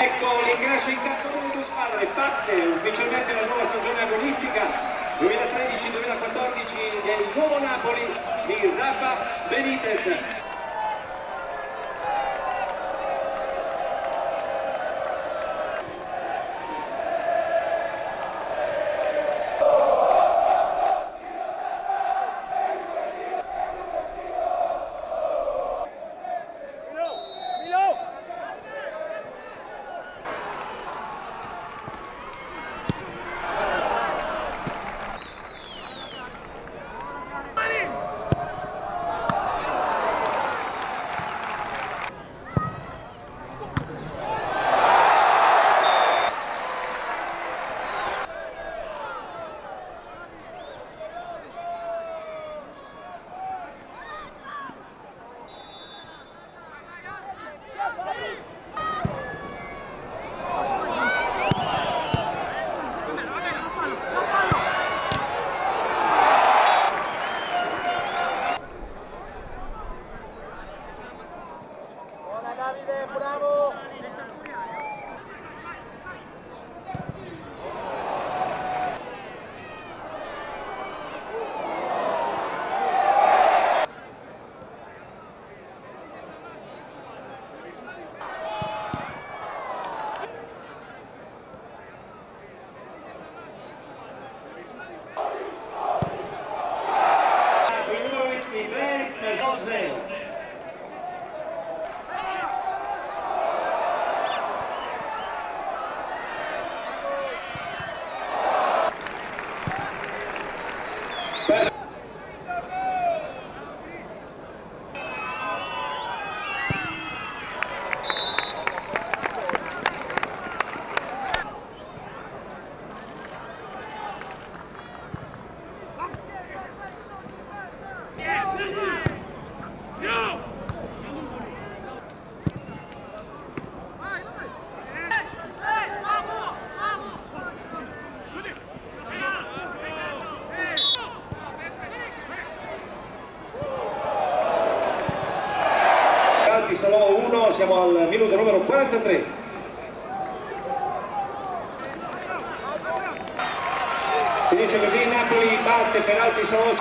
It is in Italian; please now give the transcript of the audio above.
Ecco l'ingresso in campo delle due squadre, parte ufficialmente la nuova stagione agonistica 2013-2014 del nuovo Napoli di Rafa Benitez. Yeah, Salò 1, siamo al minuto numero 43. Finisce così Napoli batte per Alpi Salò